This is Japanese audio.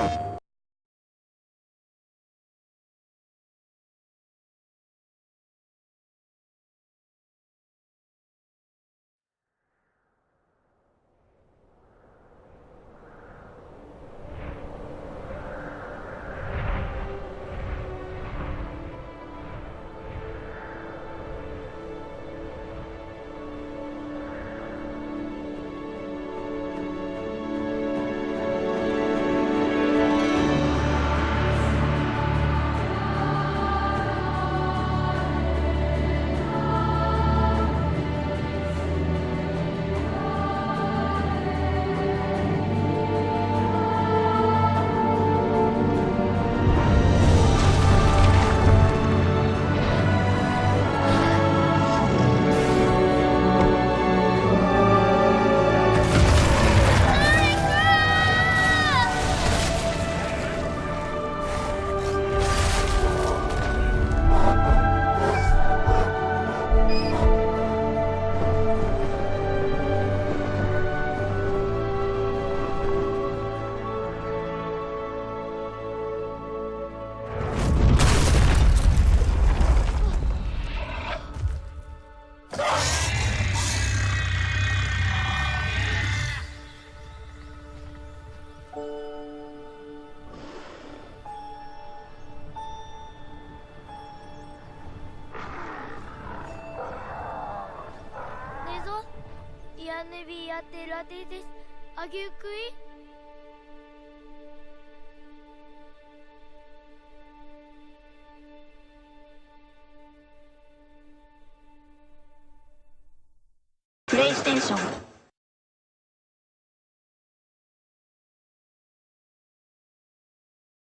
Oh. いやねびやてら